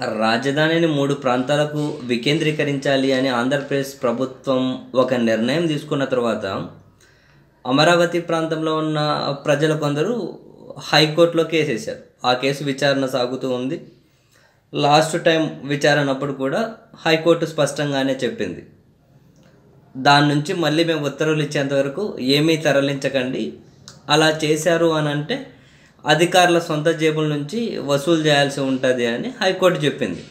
రాజధానిని మూడు ప్రాంతాలకు వికేంద్రీకరించాలి అని ఆంధ్రప్రదేశ్ ప్రభుత్వం ఒక నిర్ణయం తీసుకున్న తర్వాత అమరావతి ప్రాంతంలో ఉన్న ప్రజలు కొందరు హైకోర్టులో కేసు వేశారు. ఆ కేసు విచారణ సాగుతూ ఉంది. లాస్ట్ టైం విచారణ అప్పుడు కూడా హైకోర్టు స్పష్టంగానే చెప్పింది. దాని నుంచి మళ్ళీ మేము ఉత్తర్వులు ఇచ్చేంత వరకు ఏమీ తరలించకండి. అలా చేశారు అని అంటే అధికారుల సొంత జేబుల నుంచి వసూలు చేయాల్సి ఉంటుంది అని హైకోర్టు చెప్పింది.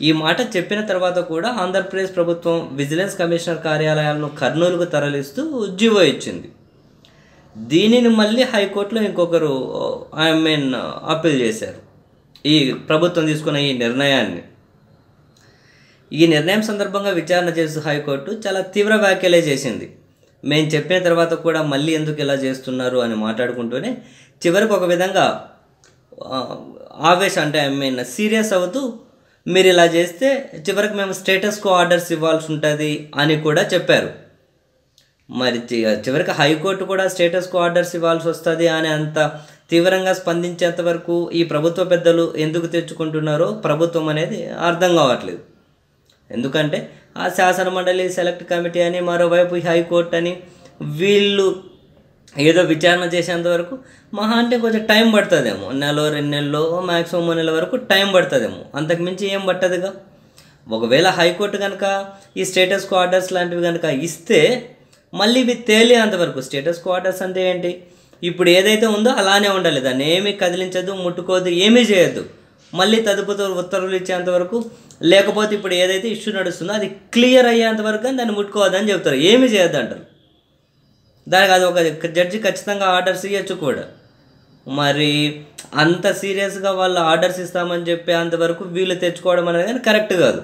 ఈ మాట చెప్పిన తర్వాత కూడా ఆంధ్రప్రదేశ్ ప్రభుత్వం విజిలెన్స్ కమిషనర్ కార్యాలయాలను కర్నూలుకు తరలిస్తూ జీవో ఇచ్చింది. దీనిని మళ్ళీ హైకోర్టులో ఇంకొకరు ఐ మీన్ అప్పీల్ చేశారు. ఈ ప్రభుత్వం తీసుకున్న ఈ నిర్ణయాన్ని. ఈ నిర్ణయం సందర్భంగా విచారణ చేస్తూ హైకోర్టు చాలా తీవ్ర వ్యాఖ్యలే చేసింది. మేము చెప్పిన తర్వాత కూడా మళ్ళీ ఎందుకు ఇలా చేస్తున్నారు అని మాట్లాడుకుంటూనే చివరికి ఒక విధంగా ఆవేశ అంటే ఐ మీన్ సీరియస్ అవుతూ మీరు ఇలా చేస్తే చివరికి మేము స్టేటస్కో ఆర్డర్స్ ఇవ్వాల్సి ఉంటుంది అని కూడా చెప్పారు. మరి చివరికి హైకోర్టు కూడా స్టేటస్కో ఆర్డర్స్ ఇవ్వాల్సి వస్తుంది అని అంత తీవ్రంగా స్పందించేంత వరకు ఈ ప్రభుత్వ పెద్దలు ఎందుకు తెచ్చుకుంటున్నారో ప్రభుత్వం అనేది అర్థం కావట్లేదు. ఎందుకంటే ఆ శాసన మండలి సెలెక్ట్ కమిటీ అని మరోవైపు హైకోర్టు అని వీళ్ళు ఏదో విచారణ చేసేంత వరకు మహా అంటే కొంచెం టైం పడుతుందేమో. నెలలో రెండు నెలలో మ్యాక్సిమం మూడు నెలల వరకు టైం పడుతుందేమో. అంతకుమించి ఏం పట్టదుగా. ఒకవేళ హైకోర్టు కనుక ఈ స్టేటస్ క్వార్టర్స్ లాంటివి కనుక ఇస్తే మళ్ళీ ఇవి తేలి అంతవరకు స్టేటస్ క్వార్టర్స్ అంటే ఏంటి? ఇప్పుడు ఏదైతే ఉందో అలానే ఉండాలి. దాన్ని ఏమీ కదిలించదు ముట్టుకోదు ఏమీ చేయొద్దు. మళ్ళీ తదుపరి ఉత్తర్వులు ఇచ్చేంత వరకు లేకపోతే ఇప్పుడు ఏదైతే ఇష్యూ నడుస్తుందో అది క్లియర్ అయ్యేంత వరకు దాన్ని ముట్టుకోవద్దని చెప్తారు ఏమి చేయొద్దు అంటారు దానికి అది ఒక జడ్జి ఖచ్చితంగా ఆర్డర్స్ ఇవ్వచ్చు కూడా. మరి అంత సీరియస్గా వాళ్ళు ఆర్డర్స్ ఇస్తామని చెప్పి అంతవరకు వీళ్ళు తెచ్చుకోవడం అనేది కానీ కరెక్ట్ కాదు.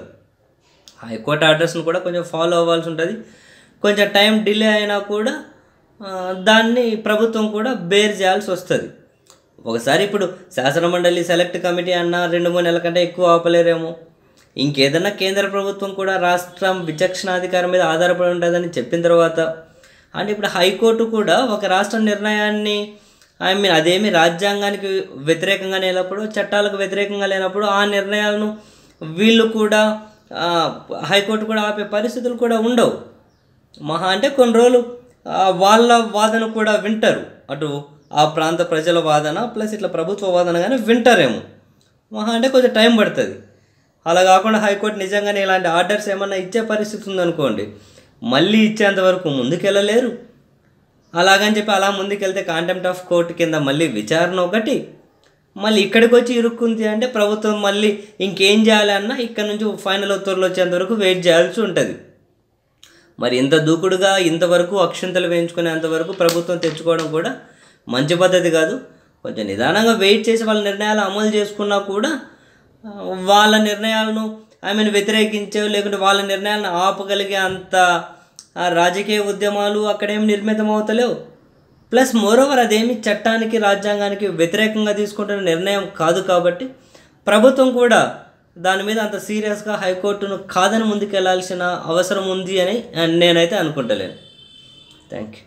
హైకోర్టు ఆర్డర్స్ని కూడా కొంచెం ఫాలో అవ్వాల్సి ఉంటుంది. కొంచెం టైం డిలే అయినా కూడా దాన్ని ప్రభుత్వం కూడా బేర్ చేయాల్సి వస్తుంది. ఒకసారి ఇప్పుడు శాసనమండలి సెలెక్ట్ కమిటీ అన్న రెండు మూడు నెలల కంటే ఎక్కువ ఆపలేరేమో. ఇంకేదన్నా కేంద్ర ప్రభుత్వం కూడా రాష్ట్రం విచక్షణాధికారం మీద ఆధారపడి ఉంటుందని చెప్పిన తర్వాత అంటే ఇప్పుడు హైకోర్టు కూడా ఒక రాష్ట్ర నిర్ణయాన్ని ఐ మీన్ అదేమి రాజ్యాంగానికి వ్యతిరేకంగా లేనప్పుడు చట్టాలకు వ్యతిరేకంగా లేనప్పుడు ఆ నిర్ణయాలను వీళ్ళు కూడా హైకోర్టు కూడా ఆపే పరిస్థితులు కూడా ఉండవు. మహా అంటే కొన్ని రోజులు వాళ్ళ వాదన కూడా వింటారు అటు ఆ ప్రాంత ప్రజల వాదన ప్లస్ ఇట్లా ప్రభుత్వ వాదన కానీ వింటారేమో. మహా అంటే కొంచెం టైం పడుతుంది. అలా కాకుండా హైకోర్టు నిజంగానే ఇలాంటి ఆర్డర్స్ ఏమన్నా ఇచ్చే పరిస్థితి ఉందనుకోండి మళ్ళీ ఇచ్చేంత వరకు ముందుకెళ్ళలేరు. అలాగని చెప్పి అలా ముందుకెళ్తే కాంటెంప్ట్ ఆఫ్ కోర్టు కింద మళ్ళీ విచారణ ఒకటి మళ్ళీ ఇక్కడికి వచ్చి ఇరుక్కుంది అంటే ప్రభుత్వం మళ్ళీ ఇంకేం చేయాలన్నా ఇక్కడ నుంచి ఫైనల్ ఉత్తర్వులు వచ్చేంత వరకు వెయిట్ చేయాల్సి ఉంటుంది. మరి ఇంత దూకుడుగా ఇంతవరకు అక్షంతలు వేయించుకునేంత వరకు ప్రభుత్వం తెచ్చుకోవడం కూడా మంచి పద్ధతి కాదు. కొంచెం నిదానంగా వెయిట్ చేసి వాళ్ళ నిర్ణయాలు అమలు చేసుకున్నా కూడా వాళ్ళ నిర్ణయాలను ఐ మీన్ వ్యతిరేకించే లేకుంటే వాళ్ళ నిర్ణయాలను ఆపగలిగే అంత రాజకీయ ఉద్యమాలు అక్కడేమి నిర్మితం అవుతలేవు ప్లస్ మోరోవర్ అదేమి చట్టానికి రాజ్యాంగానికి వ్యతిరేకంగా తీసుకుంటున్న నిర్ణయం కాదు కాబట్టి ప్రభుత్వం కూడా దాని మీద అంత సీరియస్గా హైకోర్టును కాదని ముందుకెళ్ళాల్సిన అవసరం ఉంది అని నేనైతే అనుకుంటలేను. Thank you.